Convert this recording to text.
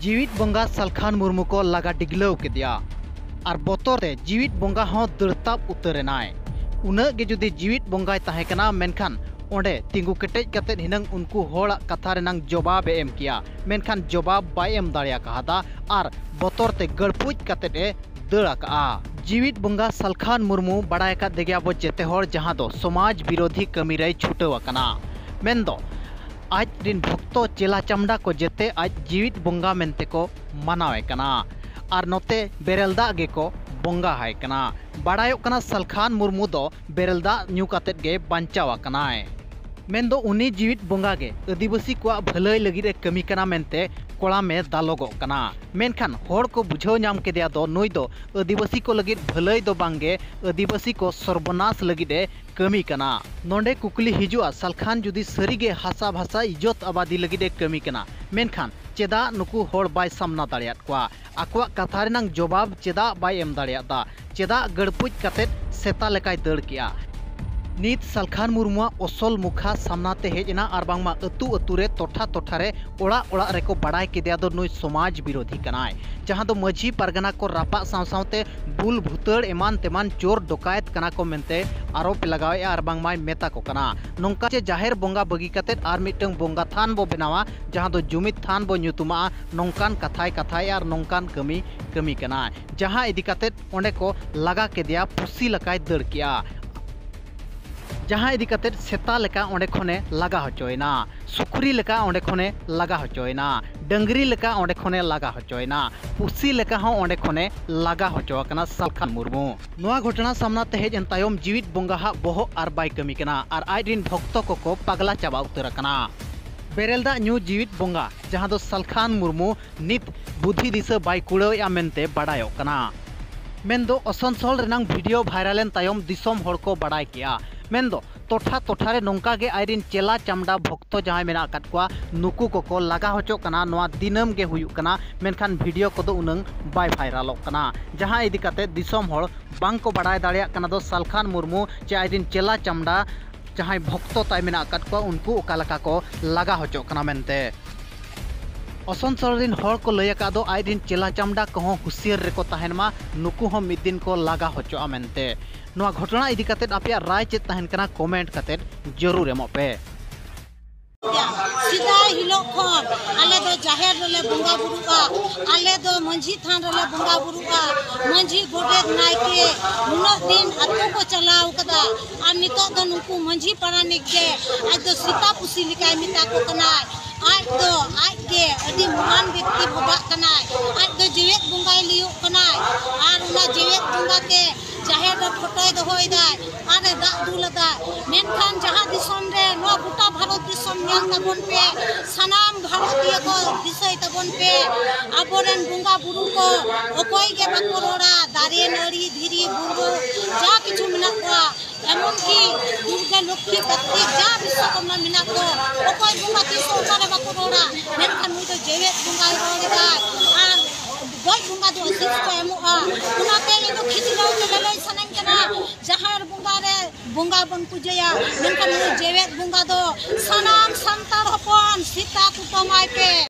जीवित बंगा सलखान मुर्मू को लगा डिगलव और बतर ते जीवित बंगा हो दड़ताब उतरेनाय उनग जुदी जीवित बंगाय ताहे कना मेनखान, ओंडे तिंगु केटेज कते हिनंग उनको होड़ा कथा रेनांग जवाब एम किया। मेनखान जवाब बाय और बतर ते गड़पुज कते दड़ा जीवित बंगा सलखान मुर्मू बड़ाय का देगिया बो जेते होड़ समाज विरोधी कमी रे आज रिन भक्तो चेला चमड़ा को जेते आज जीवित बंगा मेनते मनावे कना। और नोते बेरेलदा गे को बंगा बड़ायो कना। सलखान मुर्मू दो बेरेलदा न्यू मेन दो जीवित बंगा गे। आदिवासी को भलाई लगी कमी कना मेनते कोड़ा में दालोगो कना। मेनखान होड़ को बुझाव नाम दो, नुई दो आदिवासी को लगी भलाई दो आदिवासी को सर्वनाश लगी दे कमी नोंडे कुकली हिजुआ सलखान जुदी सरीगे हासा भाषा इज़्ज़त आबादी लगी दे कमी कना। मेनखान चेदा नुकु बाय सामना कोआ। आकवा कथा जवाब चेदा एम दाड़ियादा चेदा गड़पुज कतेत सेता दड़ किया। नीत सलखान मुर्मुआ असल मुखा सामनाते हेजना और बांगमा अतु अतुरे टोठा टोठारे ओड़ा ओड़ा रेको बड़ाय केदिया दो समाज विरोधी कनाय जहाँ दो मझी परगना को रापा साव सावते बुल भूतड़ एमान तेमान चोर डोकायत कना को मेनते आरोप लगावे और बांगमाय मेता को कना। ज़ाहिर बोंगा बगी कतेत और मिटंग थान बो बनावा, जहाँ जुमित थान बो nyutuma नोंकान कथाय कथाय और नोंकान कमी कमी कना जहाँ इदी ओंडे को लगा केदिया पुसी लकाय दड़ किया। जहाँ इदी कतेत सेता लेका ओंडे लगा हचोयना सुखरी लेका ओंडे लगा हचोयना डंगरी लेका ओंडे लगा हचोयना पुसी लेका हो लगा हचोकना सलखान मुर्मू। नोआ घटना सामना ते हेज तायम जीवित बंगा हा बोहो आर बाय कमी कना, आर आइडिन भक्त को को पगला चाबा उतर कना बेरेलदा न्यू जीवित बंगा, जहाँ दो सलखान मुर्मू नित बुद्धि दिशा बाय कुड़ाया कना। मेनदो असनसोल रेनांग वीडियो भाइरालेन तायम को बड़ाय किया। टोठारे नौका गे आयरिन चेला चामड़ा भक्त जहाँ कोआ नुकु को लगा को जहाँ काते दिसोम होड़ बांग को बड़ाय दाड़िया कना दो सलखान मुर्मू चे आयरिन चेला चामड़ा जहाँ भक्त ताय कोआ उनको लगा होचो कना मेनते असनसोल को लय का दो आय दिन चेला चामड़ा कहो हुसियर रेको तहन मा नुकु दिन को लगा होचो मेनते नोआ घटना इदी कतेत आपया राय चेत तहन कना कमेंट कतेत ज़रूर एमो पे सिदा हिलो खन आले दो जाहेर रले बंगा बुरुआ आले दो मंझी थान रले बंगा बुरुआ मंझी गोडे नायके नुनो दिन अतो को चलाव कदा आ नितो दो नुकु मंझी पारानिक के आज दो सीता पुसी लिकाय मिता को कनाय। ᱟᱡ ᱫᱚ ᱟᱡ ᱜᱮ ᱟᱹᱰᱤ ᱢᱚᱦᱟᱱ ᱵᱮᱠᱛᱤ ᱵᱷᱚᱵᱟᱜ ᱠᱟᱱᱟᱭ ᱟᱡ ᱫᱚ ᱡᱮᱣᱮᱫ ᱵᱚᱸᱜᱟᱭ ᱞᱟᱹᱭᱚᱜ ᱠᱟᱱᱟᱭ ᱟᱨ ᱚᱱᱟ ᱡᱮᱣᱮᱫ ᱵᱚᱸᱜᱟ ᱛᱮ ᱡᱟᱦᱮᱨ ᱨᱮ ᱯᱷᱳᱴᱳᱭ ᱫᱚᱦᱚᱭᱮᱫᱟᱭ ᱟᱨ ᱮ ᱫᱟᱜ ᱫᱩᱞ ᱟᱫᱟᱭ ᱢᱮᱱᱠᱷᱟᱱ ᱡᱟᱦᱟᱸ ᱫᱤᱥᱚᱢ ᱨᱮ ᱱᱚᱣᱟ ᱜᱚᱴᱟ ᱵᱷᱟᱨᱚᱛ ᱫᱤᱥᱚᱢ ᱧᱮᱞ ᱛᱟᱵᱚᱱ ᱯᱮ ᱥᱟᱱᱟᱢ ᱵᱷᱟᱨᱚᱛᱤᱭᱟᱹ ᱠᱚ ᱫᱤᱥᱟᱹᱭ ᱛᱟᱵᱚᱱ ᱯᱮ ᱟᱵᱚᱨᱮᱱ ᱵᱚᱸᱜᱟ ᱵᱩᱨᱩ ᱠᱚ ᱚᱠᱚᱭ ᱜᱮ ᱵᱟᱠᱚ ᱨᱚᱲᱟ ᱫᱟᱨᱮ ᱱᱟᱹᱲᱤ ᱫᱷᱤᱨᱤ ᱵᱩᱨᱩ এমনকি দুর্গা লক্ষ্মী কার্তিক যা বিশ্বকর্মা মেনা কো অকয় ᱵᱚᱸᱜᱟ ᱛᱤᱥᱚ ᱚᱠᱟᱨᱮ ᱵᱟᱠᱚ ᱨᱚᱲᱟ ᱢᱮᱱᱠᱷᱟᱱ ᱱᱩᱭ ᱫᱚ ᱡᱮᱣᱮᱫ ᱵᱚᱸᱜᱟᱭ ᱨᱚᱲ ᱮᱫᱟ ᱟᱨ ᱜᱚᱡ ᱵᱚᱸᱜᱟ ᱫᱚ ᱟᱹᱥᱤᱥ ᱠᱚ ᱮᱢᱚᱜᱼᱟ ᱚᱱᱟᱛᱮ ᱤᱧ ᱫᱚ ᱠᱷᱤᱪᱞᱟᱹᱣ ᱛᱮ ᱞᱟᱹᱞᱟᱹᱭ ᱥᱟᱱᱟᱧ ᱠᱟᱱᱟ ᱡᱟᱦᱮᱨ ᱵᱚᱸᱜᱟ ᱨᱮ ᱵᱚᱸᱜᱟ ᱵᱚᱱ ᱯᱩᱡᱟᱹᱭᱟ ᱢᱮᱱᱠᱷᱟᱱ ᱱᱩᱭ ᱡᱮᱣᱮᱫ ᱵᱚᱸᱜᱟ ᱫᱚ ᱥᱟᱱᱟᱢ ᱥᱟᱱᱛᱟᱲ ᱦᱚᱯᱚᱱ ᱥᱤᱛᱟ ᱠᱩᱴᱟᱹᱢᱟᱭ ᱯᱮ